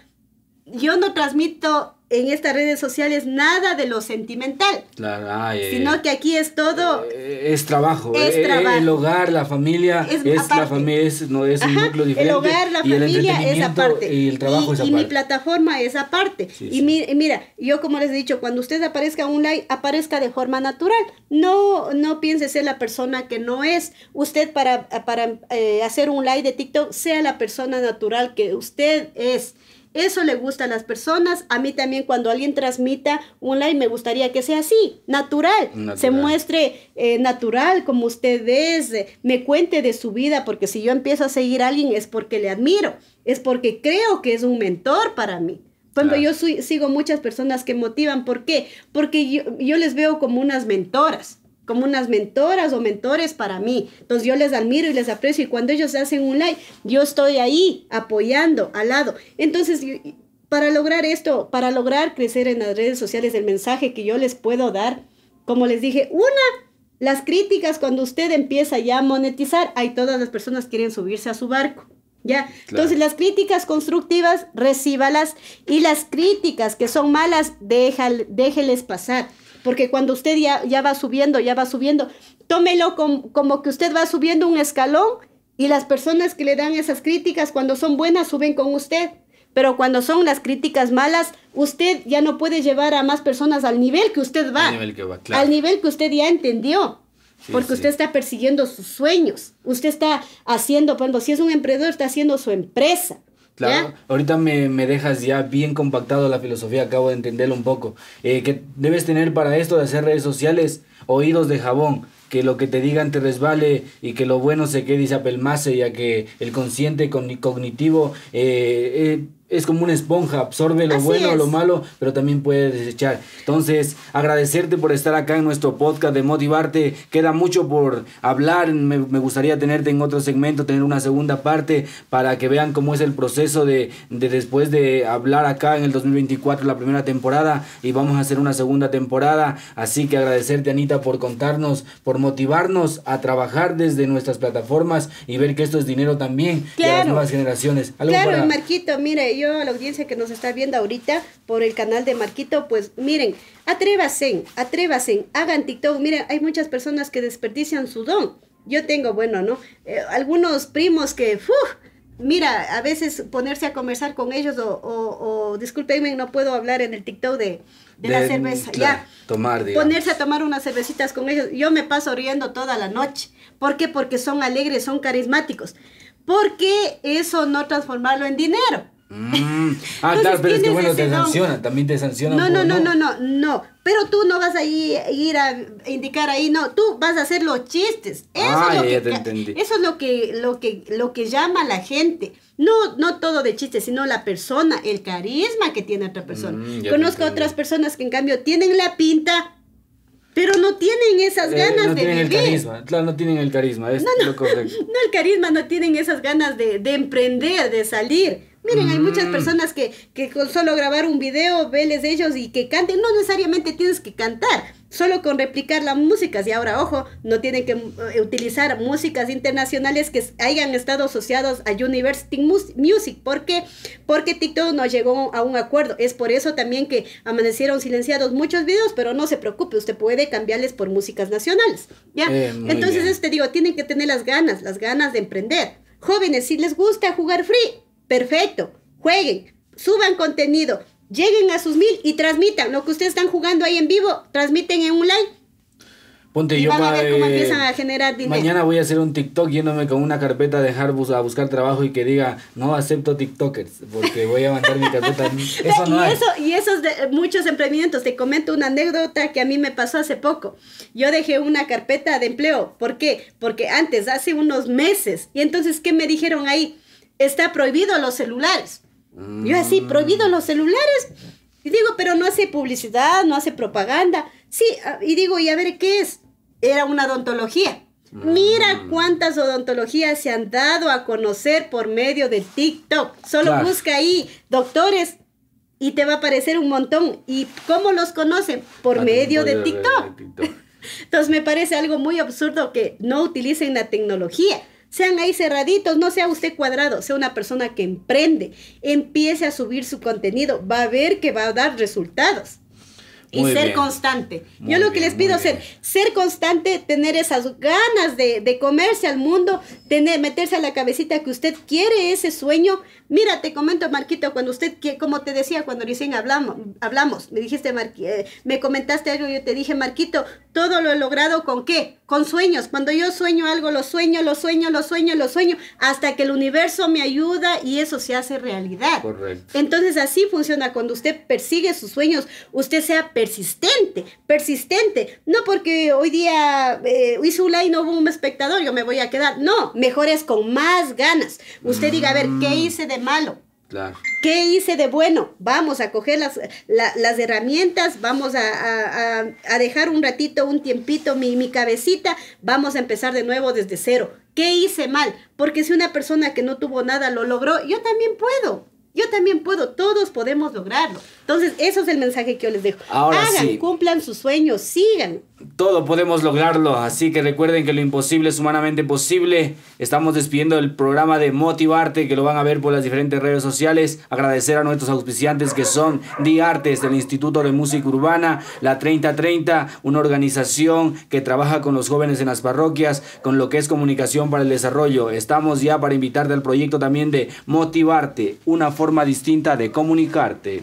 yo no transmito en estas redes sociales nada de lo sentimental. Claro, sino que aquí es todo. Eh, es trabajo. Es eh, trabajo. El hogar, la familia, es, la familia, es, no, es un núcleo diferente. El hogar, la familia es aparte. Y el trabajo es aparte. Y mi plataforma es aparte. y mira, yo como les he dicho, cuando usted aparezca un like, aparezca de forma natural. No, no piense ser la persona que no es. Usted para, para eh, hacer un like de TikTok, sea la persona natural que usted es. Eso le gusta a las personas. A mí también cuando alguien transmita un live me gustaría que sea así, natural. Se muestre eh, natural como usted es, eh, me cuente de su vida, porque si yo empiezo a seguir a alguien es porque le admiro, es porque creo que es un mentor para mí. Cuando yo sigo muchas personas que motivan, ¿por qué? Porque yo, yo les veo como unas mentoras como unas mentoras o mentores para mí. Entonces yo les admiro y les aprecio y cuando ellos hacen un like, yo estoy ahí apoyando al lado. Entonces, para lograr esto, para lograr crecer en las redes sociales, el mensaje que yo les puedo dar, como les dije, una, las críticas cuando usted empieza ya a monetizar, hay todas las personas quieren subirse a su barco. ¿Ya? Entonces las críticas constructivas, recíbalas y las críticas que son malas, déjeles pasar. Porque cuando usted ya, ya va subiendo, ya va subiendo, tómelo como que usted va subiendo un escalón y las personas que le dan esas críticas cuando son buenas suben con usted. Pero cuando son las críticas malas, usted ya no puede llevar a más personas al nivel que usted va. Al nivel que, va, claro. al nivel que usted ya entendió. porque usted está persiguiendo sus sueños. Usted está haciendo, ejemplo, si es un emprendedor, está haciendo su empresa. Claro, ahorita me, me, dejas ya bien compactado la filosofía, acabo de entenderlo un poco. Eh, que debes tener para esto de hacer redes sociales oídos de jabón, que lo que te digan te resbale y que lo bueno se quede y se apelmase, ya que el consciente cognitivo eh, eh es como una esponja, absorbe lo bueno o lo malo, pero también puede desechar. Entonces, agradecerte por estar acá en nuestro podcast de motivarte. Queda mucho por hablar, me, gustaría tenerte en otro segmento, tener una segunda parte para que vean cómo es el proceso de, de después de hablar acá en el 2024, la primera temporada, y vamos a hacer una segunda temporada. Así que agradecerte, Anita, por contarnos, por motivarnos a trabajar desde nuestras plataformas y ver que esto es dinero también claro. las nuevas generaciones. claro, Marquito, mire, a la audiencia que nos está viendo ahorita por el canal de Marquito, pues miren, atrévasen, atrévasen, hagan TikTok. Miren, hay muchas personas que desperdician su don. Yo tengo, bueno, ¿no? Eh, algunos primos que, mira, a veces ponerse a conversar con ellos o, o, discúlpenme, no puedo hablar en el TikTok de, la cerveza, ya. Tomar, Ponerse a tomar unas cervecitas con ellos. Yo me paso riendo toda la noche. ¿Por qué? Porque son alegres, son carismáticos. ¿Por qué eso no transformarlo en dinero? Mm. Ah, claro, pero es que bueno, te sanciona, también te sanciona. No, no, no, no, no, no. Pero tú no vas a ir, a indicar ahí, no, tú vas a hacer los chistes. Eso ah, es lo ya que, te entendí. Eso es lo que, lo que, lo que llama a la gente. No, no todo de chistes, sino la persona, el carisma que tiene otra persona. Mm, Conozco otras personas que en cambio tienen la pinta, pero no tienen esas eh, ganas no de tienen vivir. El carisma. Claro, no tienen el carisma, es no, lo correcto. No el carisma, no tienen esas ganas de, de emprender, de salir. Miren, hay muchas mm. personas que, que con solo grabar un video, veles ellos y que canten, no necesariamente tienes que cantar, solo con replicar las músicas. Y ahora, ojo, no tienen que eh, utilizar músicas internacionales que hayan estado asociados a University Music. ¿Por qué? Porque TikTok no llegó a un acuerdo. Es por eso también que amanecieron silenciados muchos videos, pero no se preocupe, usted puede cambiarles por músicas nacionales. ¿ya? Eh, Entonces, te digo, tienen que tener las ganas, las ganas de emprender. Jóvenes, si les gusta jugar free, perfecto, jueguen, suban contenido, lleguen a sus mil y transmitan lo que ustedes están jugando ahí en vivo, transmiten en un live. Ponte y yo van a ver cómo empiezan a generar dinero. Mañana voy a hacer un TikTok yéndome con una carpeta de Harbus a buscar trabajo y que diga no acepto TikTokers porque voy a mandar mi carpeta. Eso no y, eso, y esos de, muchos emprendimientos. Te comento una anécdota que a mí me pasó hace poco. Yo dejé una carpeta de empleo. ¿Por qué? Porque antes, hace unos meses. Y entonces, ¿qué me dijeron ahí? Está prohibido los celulares. Yo así, mm. prohibido los celulares. Y digo, pero no hace publicidad, no hace propaganda. Sí, ah, y digo, y a ver qué es. Era una odontología. Mira mm. cuántas odontologías se han dado a conocer por medio de TikTok. Solo busca ahí doctores y te va a aparecer un montón. ¿Y cómo los conocen? Por medio de TikTok. Entonces me parece algo muy absurdo que no utilicen la tecnología. Sean ahí cerraditos, no sea usted cuadrado, sea una persona que emprende, empiece a subir su contenido, va a ver que va a dar resultados y ser constante. Yo lo que les pido es ser, ser constante, tener esas ganas de, de, comerse al mundo, tener, meterse a la cabecita que usted quiere ese sueño. Mira, te comento, Marquito, cuando usted, como te decía, cuando recién hablamos, hablamos me dijiste, eh, me comentaste algo, yo te dije, Marquito, todo lo he logrado con qué? Con sueños. Cuando yo sueño algo, lo sueño, lo sueño, lo sueño, lo sueño, hasta que el universo me ayuda y eso se hace realidad. Correcto. Entonces así funciona. Cuando usted persigue sus sueños, usted sea persistente, persistente. No porque hoy día eh, hizo un y no hubo un espectador, yo me voy a quedar. No, mejor es con más ganas. Usted diga, a ver, ¿qué mm. hice de malo? ¿Qué hice de bueno? Vamos a coger las, las herramientas, vamos a, dejar un ratito, un tiempito mi, mi cabecita, vamos a empezar de nuevo desde cero. ¿Qué hice mal? Porque si una persona que no tuvo nada lo logró, yo también puedo. Yo también puedo, todos podemos lograrlo. Entonces, eso es el mensaje que yo les dejo. Ahora Hagan, cumplan sus sueños, sigan. Todo podemos lograrlo, así que recuerden que lo imposible es humanamente posible. Estamos despidiendo el programa de Motivarte, que lo van a ver por las diferentes redes sociales. Agradecer a nuestros auspiciantes que son Artes del Instituto de Música Urbana, la 3030, una organización que trabaja con los jóvenes en las parroquias, con lo que es comunicación para el desarrollo. Estamos ya para invitarte al proyecto también de Motivarte, una forma distinta de comunicarte.